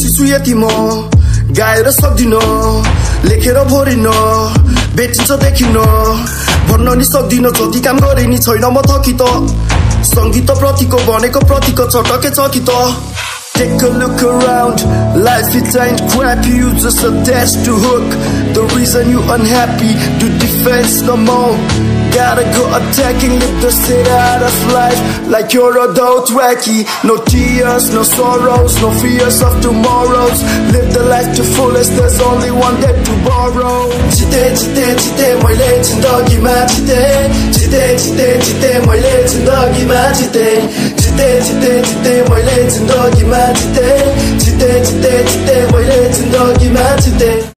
कोसिस यति म गाएर सक्दिन लेखेर भरिन भेटिन्छ देखिन भन्न नि सक्दिन जति काम गरे नि छैन म थकी त सङ्गीत प्रतिको भनेको प्रतिको छटके छ कि त Take a look around, life it ain't crappy, you just attached to hook. The reason you unhappy, do defense no more. Gotta go attacking, live the shit out of life. Like you're a wacky. No tears, no sorrows, no fears of tomorrows. Live the life to fullest, there's only one day to borrow. Today, today, today, my legend doggy my today Today, today, my legend doggy my today Today, today, my legend doggy my today Today, today, my legend doggy my